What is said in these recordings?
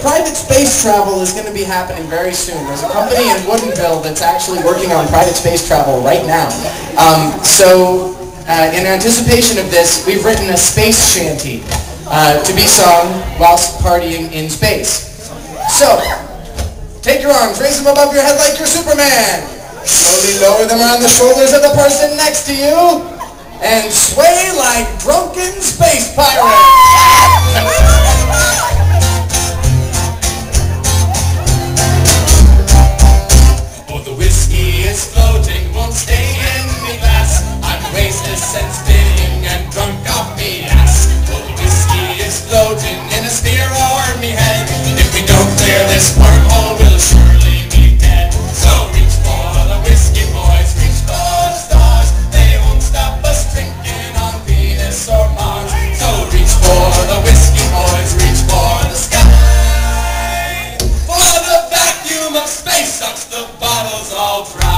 private space travel is going to be happening very soon. There's a company in Woodinville that's actually working on private space travel right now. Um, so uh, in anticipation of this, we've written a space shanty uh, to be sung whilst partying in space. So, take your arms, raise them above your head like you're Superman. Slowly lower them around the shoulders of the person next to you and sway like drunken space pirates. this we'll surely be dead. So reach for the whiskey, boys, reach for the stars. They won't stop us drinking on Venus or Mars. So reach for the whiskey, boys, reach for the sky. For the vacuum of space sucks the bottles all dry.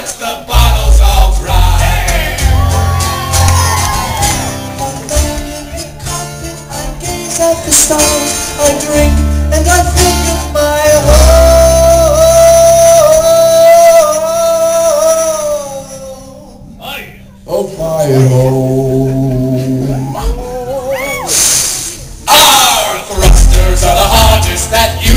Space the bottles all dry. At the stars, I drink and I think of my home. My home. Our thrusters are the hardest that you've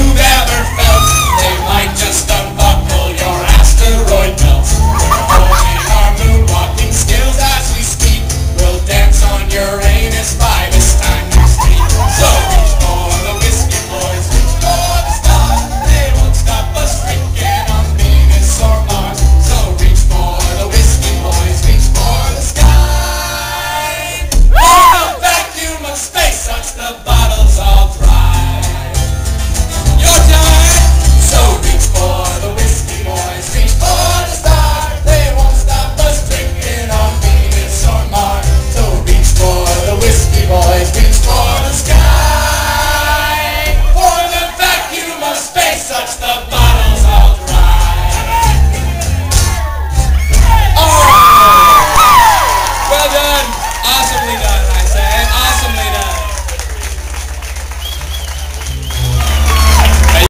sucks the bottles all dry.